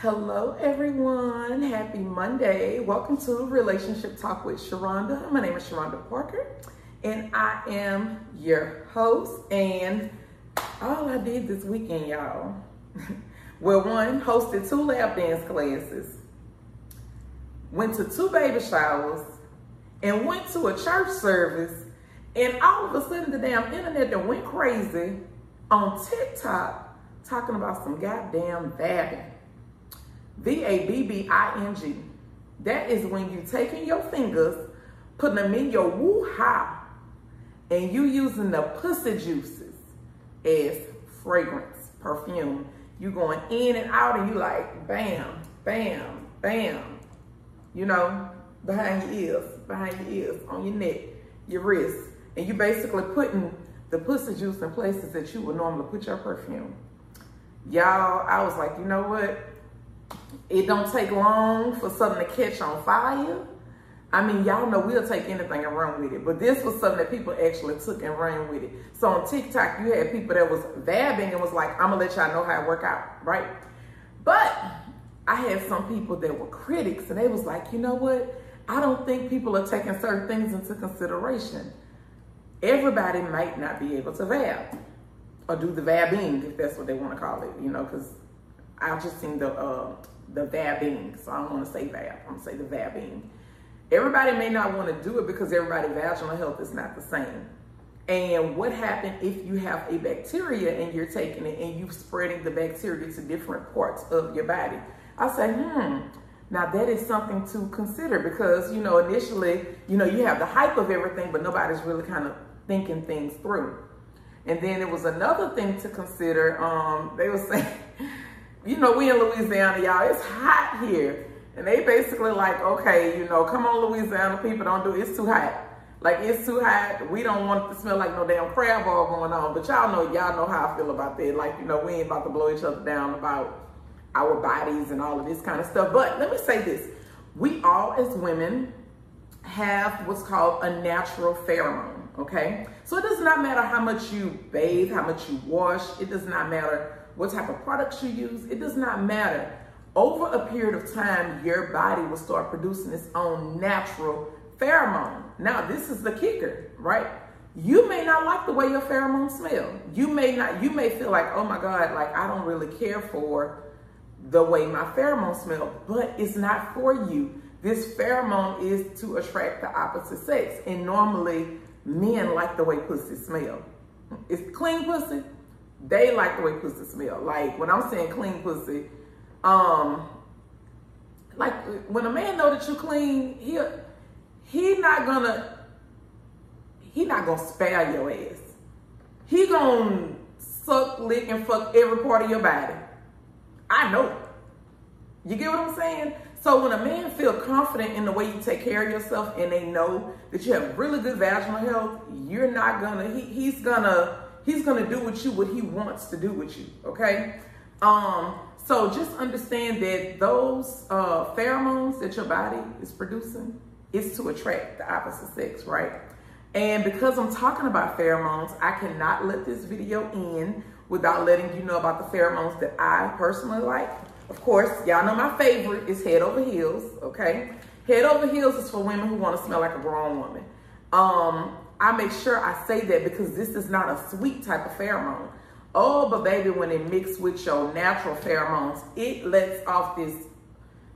Hello, everyone. Happy Monday. Welcome to Relationship Talk with Sharonda. My name is Sharonda Parker, and I am your host. And all I did this weekend, y'all, well, one, hosted two lap dance classes, went to two baby showers, and went to a church service. And all of a sudden, the damn internet went crazy on TikTok talking about some goddamn vabbing. V-A-B-B-I-N-G. That is when you taking your fingers, putting them in your woo-ha, and you using the pussy juices as fragrance, perfume. You going in and out and you like bam, bam, bam. You know, behind your ears, behind your ears, on your neck, your wrists. And you basically putting the pussy juice in places that you would normally put your perfume. Y'all, I was like, you know what? It don't take long for something to catch on fire. I mean, y'all know we'll take anything and run with it, but this was something that people actually took and ran with it. So on TikTok, you had people that was vabbing and was like, I'm gonna let y'all know how it work out, right? But I had some people that were critics and they was like, you know what? I don't think people are taking certain things into consideration. Everybody might not be able to vab or do the vabbing, if that's what they want to call it, you know, because I've just seen the uh, the vabbing, so I don't want to say vab. I'm gonna say the vabbing. Everybody may not want to do it because everybody vaginal health is not the same. And what happened if you have a bacteria and you're taking it and you're spreading the bacteria to different parts of your body? I say, hmm, now that is something to consider because, you know, initially, you know, you have the hype of everything, but nobody's really kind of thinking things through. And then there was another thing to consider. Um, they were saying, you know, we in Louisiana, y'all, it's hot here. And they basically like, okay, you know, come on, Louisiana people, don't do it. It's too hot. Like, it's too hot. We don't want it to smell like no damn crab ball going on. But y'all know, y'all know how I feel about that. Like, you know, we ain't about to blow each other down about our bodies and all of this kind of stuff. But let me say this. We all, as women, have what's called a natural pheromone, okay? So it does not matter how much you bathe, how much you wash. It does not matter what type of products you use. It does not matter. Over a period of time, your body will start producing its own natural pheromone. Now, this is the kicker, right? You may not like the way your pheromones smell. You may not, you may feel like, oh my God, like I don't really care for the way my pheromones smell, but it's not for you. This pheromone is to attract the opposite sex. And normally men like the way pussy smell. It's clean pussy, they like the way pussy smell. Like when I'm saying clean pussy, um, like when a man know that you clean, he he not gonna he not gonna spare your ass. He gonna suck, lick, and fuck every part of your body. I know. You get what I'm saying? So when a man feel confident in the way you take care of yourself and they know that you have really good vaginal health, you're not gonna, he, he's gonna He's going to do with you what he wants to do with you, okay? Um, so just understand that those uh, pheromones that your body is producing is to attract the opposite sex, right? And because I'm talking about pheromones, I cannot let this video end without letting you know about the pheromones that I personally like. Of course, y'all know my favorite is head over heels, okay? Head over heels is for women who want to smell like a grown woman. Um, I make sure I say that because this is not a sweet type of pheromone. Oh, but baby, when it mixed with your natural pheromones, it lets off this,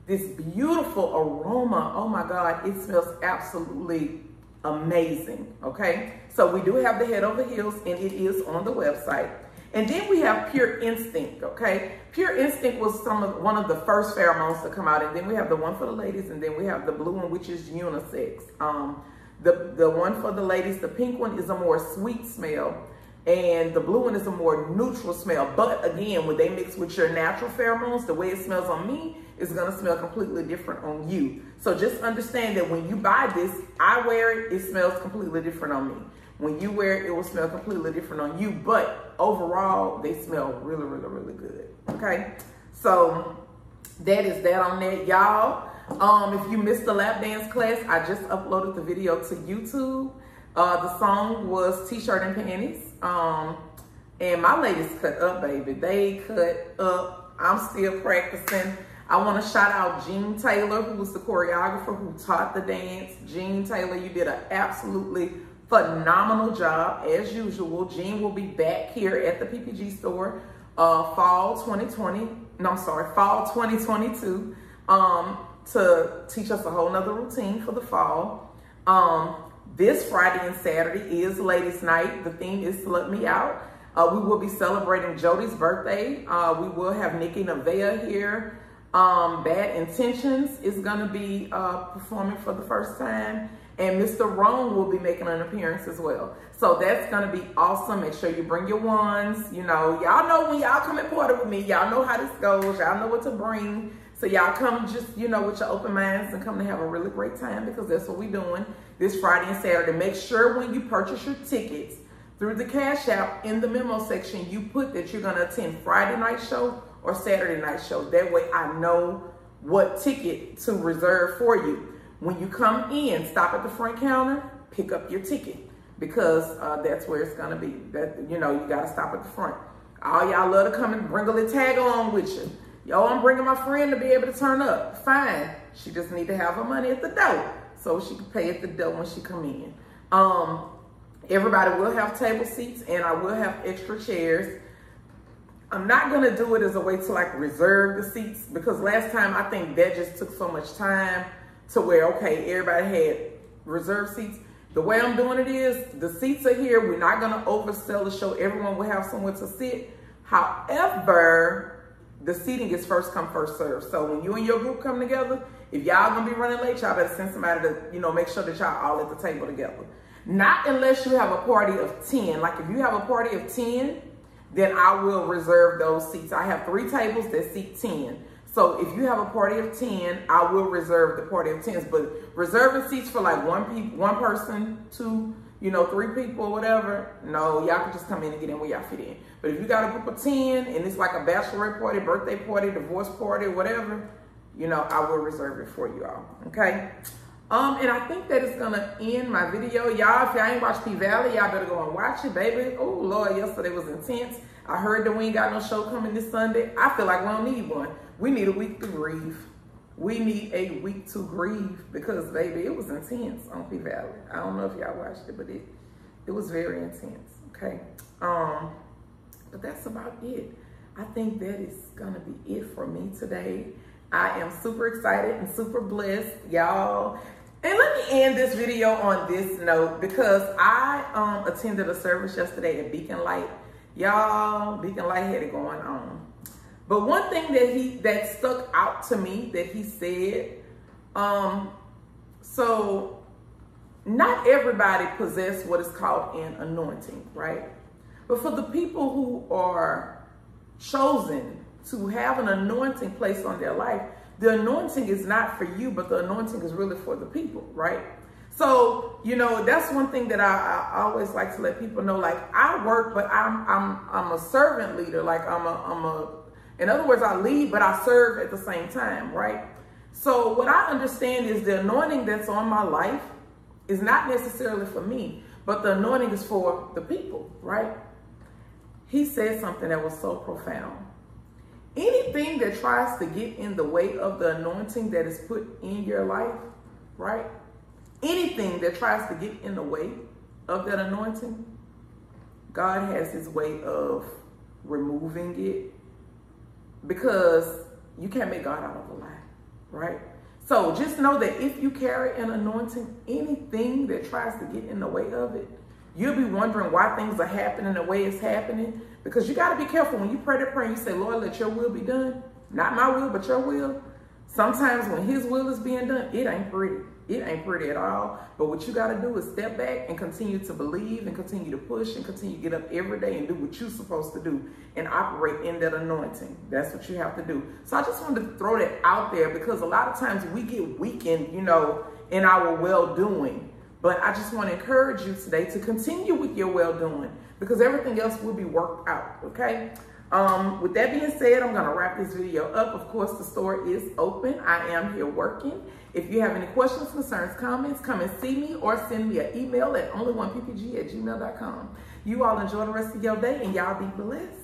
this beautiful aroma. Oh my God, it smells absolutely amazing, okay? So we do have the head over heels and it is on the website. And then we have Pure Instinct, okay? Pure Instinct was some of one of the first pheromones to come out. And then we have the one for the ladies and then we have the blue one, which is unisex. Um, the, the one for the ladies, the pink one is a more sweet smell and the blue one is a more neutral smell. But again, when they mix with your natural pheromones, the way it smells on me is gonna smell completely different on you. So just understand that when you buy this, I wear it, it smells completely different on me. When you wear it, it will smell completely different on you. But overall, they smell really, really, really good, okay? So that is that on that, y'all. Um, if you missed the lap dance class, I just uploaded the video to YouTube. Uh, the song was T-shirt and panties. Um, And my ladies cut up, baby. They cut up. I'm still practicing. I want to shout out Jean Taylor, who was the choreographer who taught the dance. Jean Taylor, you did an absolutely phenomenal job as usual. Jean will be back here at the PPG store uh, fall 2020. No, I'm sorry, fall 2022 um, to teach us a whole nother routine for the fall. Um, this Friday and Saturday is Ladies Night. The theme is Slut Me Out. Uh, we will be celebrating Jody's birthday. Uh, we will have Nikki Nevaeh here. Um, Bad Intentions is going to be uh, performing for the first time. And Mr. Rome will be making an appearance as well. So that's going to be awesome. Make sure you bring your ones. You know, y'all know when y'all come and party with me, y'all know how this goes. Y'all know what to bring. So y'all come just, you know, with your open minds and come to have a really great time because that's what we're doing this Friday and Saturday. Make sure when you purchase your tickets through the Cash App in the memo section, you put that you're going to attend Friday night show or Saturday night show. That way I know what ticket to reserve for you. When you come in, stop at the front counter, pick up your ticket because uh, that's where it's gonna be. That you know, you gotta stop at the front. All y'all love to come and bring a little tag along with you. Yo, I'm bringing my friend to be able to turn up. Fine. She just need to have her money at the door so she can pay at the door when she come in. Um, everybody will have table seats and I will have extra chairs. I'm not gonna do it as a way to like reserve the seats because last time I think that just took so much time to where, okay, everybody had reserved seats. The way I'm doing it is the seats are here. We're not going to oversell the show. Everyone will have somewhere to sit. However, the seating is first come, first serve. So when you and your group come together, if y'all gonna be running late, y'all better send somebody to, you know, make sure that y'all all at the table together. Not unless you have a party of 10. Like if you have a party of 10, then I will reserve those seats. I have three tables that seat 10. So if you have a party of 10, I will reserve the party of 10s. But reserving seats for like one pe- one person, two, you know, three people, or whatever, no, y'all can just come in and get in where y'all fit in. But if you got a group of 10 and it's like a bachelorette party, birthday party, divorce party, whatever, you know, I will reserve it for you all, okay? Um, and I think that is gonna end my video. Y'all, if y'all ain't watched P-Valley, y'all better go and watch it, baby. Oh, Lord, yesterday was intense. I heard that we ain't got no show coming this Sunday. I feel like we don't need one. We need a week to grieve. We need a week to grieve because, baby, it was intense on P Valley. I don't know if y'all watched it, but it it was very intense. Okay, um, but that's about it. I think that is gonna be it for me today. I am super excited and super blessed, y'all. And let me end this video on this note because I um, attended a service yesterday at Beacon Light. Y'all, Beacon Light had it going on. But one thing that he that stuck out to me that he said, um, so not everybody possess what is called an anointing, right? But for the people who are chosen to have an anointing placed on their life, the anointing is not for you, but the anointing is really for the people, right? So, you know, that's one thing that I, I, always like to let people know. Like, I work, but I'm I'm I'm a servant leader. Like, I'm a I'm a in other words, I lead, but I serve at the same time, right? So what I understand is the anointing that's on my life is not necessarily for me, but the anointing is for the people, right? He said something that was so profound. Anything that tries to get in the way of the anointing that is put in your life, right? Anything that tries to get in the way of that anointing, God has his way of removing it because you can't make God out of a lie, right? So just know that if you carry an anointing, anything that tries to get in the way of it, you'll be wondering why things are happening the way it's happening. Because you got to be careful when you pray that prayer and you say, Lord, let your will be done. Not my will, but your will. Sometimes when his will is being done, it ain't pretty. It ain't pretty at all. But what you got to do is step back and continue to believe and continue to push and continue to get up every day and do what you're supposed to do and operate in that anointing. That's what you have to do. So I just wanted to throw that out there because a lot of times we get weakened, you know, in our well doing. But I just want to encourage you today to continue with your well doing because everything else will be worked out. Okay. Um, with that being said, I'm to wrap this video up. Of course, the store is open. I am here working. If you have any questions, concerns, comments, come and see me or send me an email at onlyoneppg at gmail.com. You all enjoy the rest of your day and y'all be blessed.